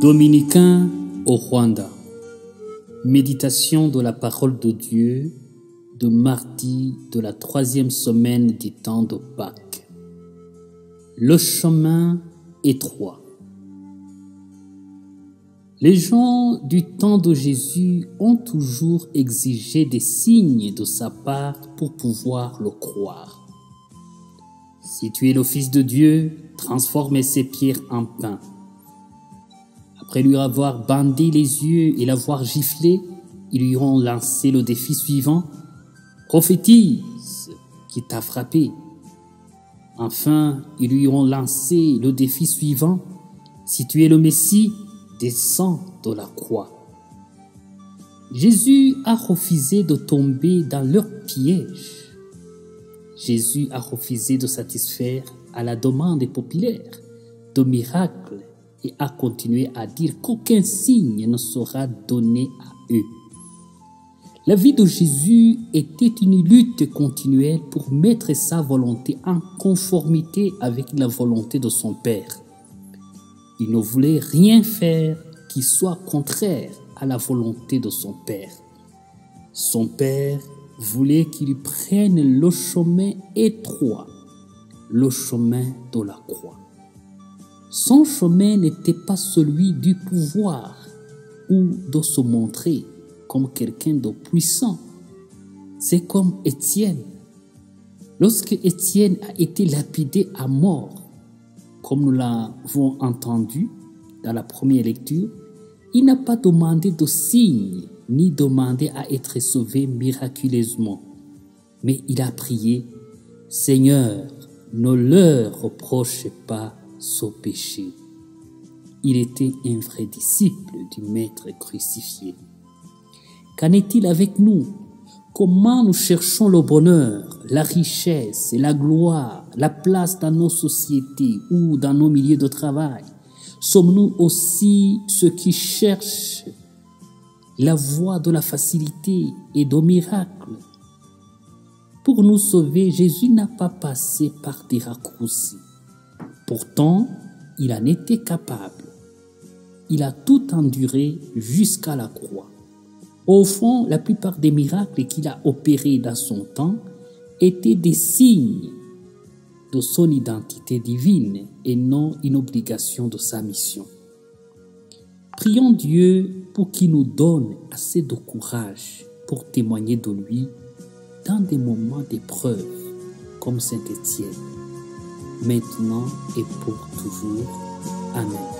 Dominicain au Rwanda. Méditation de la parole de Dieu de mardi de la troisième semaine du temps de Pâques. Le chemin étroit. Les gens du temps de Jésus ont toujours exigé des signes de sa part pour pouvoir le croire. Si tu es le Fils de Dieu, transforme ces pierres en pain. Après lui avoir bandé les yeux et l'avoir giflé, ils lui ont lancé le défi suivant. Prophétise qui t'a frappé. Enfin, ils lui ont lancé le défi suivant. Si tu es le Messie, descends de la croix. Jésus a refusé de tomber dans leur piège. Jésus a refusé de satisfaire à la demande populaire de miracles et a continué à dire qu'aucun signe ne sera donné à eux. La vie de Jésus était une lutte continuelle pour mettre sa volonté en conformité avec la volonté de son Père. Il ne voulait rien faire qui soit contraire à la volonté de son Père. Son Père voulait qu'il prenne le chemin étroit, le chemin de la croix. Son chemin n'était pas celui du pouvoir ou de se montrer comme quelqu'un de puissant. C'est comme Étienne. Lorsque Étienne a été lapidé à mort, comme nous l'avons entendu dans la première lecture, il n'a pas demandé de signe ni demandé à être sauvé miraculeusement, mais il a prié, Seigneur, ne leur reproche pas ce péché. Il était un vrai disciple du Maître crucifié. Qu'en est-il avec nous? Comment nous cherchons le bonheur, la richesse et la gloire, la place dans nos sociétés ou dans nos milieux de travail? Sommes-nous aussi ceux qui cherchent la voie de la facilité et des miracles? Pour nous sauver, Jésus n'a pas passé par des raccourcis. Pourtant, il en était capable. Il a tout enduré jusqu'à la croix. Au fond, la plupart des miracles qu'il a opérés dans son temps étaient des signes de son identité divine et non une obligation de sa mission. Prions Dieu pour qu'il nous donne assez de courage pour témoigner de lui dans des moments d'épreuve comme Saint Étienne, maintenant et pour toujours. Amen.